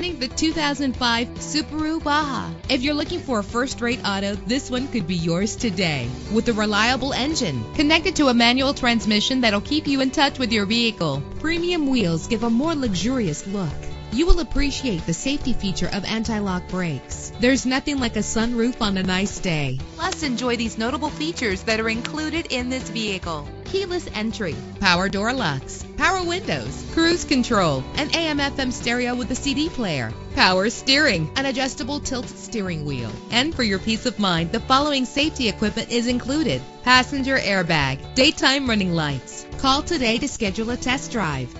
The 2005 Subaru Baja. If you're looking for a first-rate auto, this one could be yours today. With a reliable engine connected to a manual transmission that'll keep you in touch with your vehicle. Premium wheels give a more luxurious look. You will appreciate the safety feature of anti-lock brakes. There's nothing like a sunroof on a nice day. Plus, enjoy these notable features that are included in this vehicle. Keyless entry, power door locks, power windows, cruise control, an AM FM stereo with a CD player, power steering, an adjustable tilt steering wheel. And for your peace of mind, the following safety equipment is included. Passenger airbag, daytime running lights. Call today to schedule a test drive.